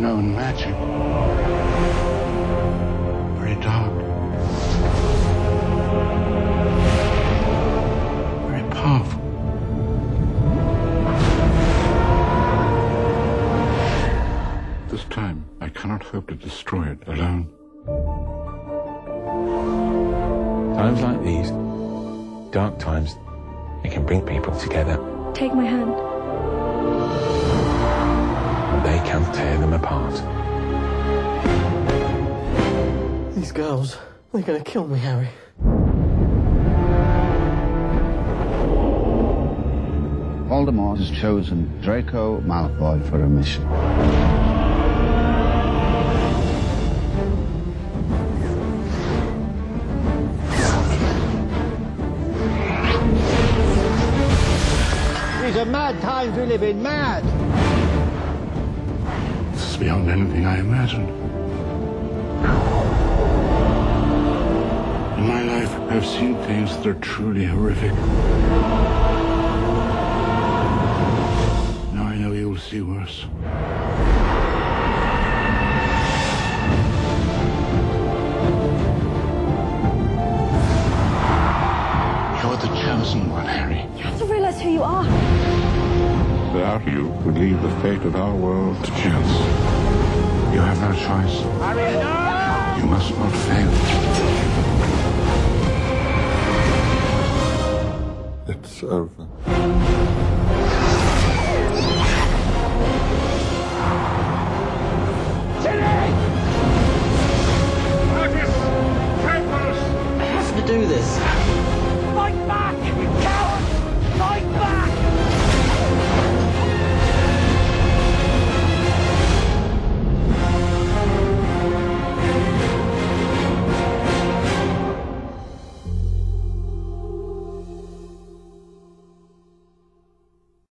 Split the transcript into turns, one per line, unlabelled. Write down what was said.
known magic. Very dark. Very powerful. This time, I cannot hope to destroy it alone.
Times like these, dark times, it can bring people together.
Take my hand.
They can tear them apart.
These girls, they're gonna kill me, Harry.
Voldemort has chosen Draco Malfoy for a mission.
These are mad times we live in, mad!
Beyond anything I imagined. In my life, I've seen things that are truly horrific. Now I know you will see worse. You're the chosen one, Harry.
You have to realize who you are.
Without you, we leave the fate of our world to chance. You have no choice. You must not fail. It's over. Marcus! To do this. Fight back!